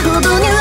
대부분이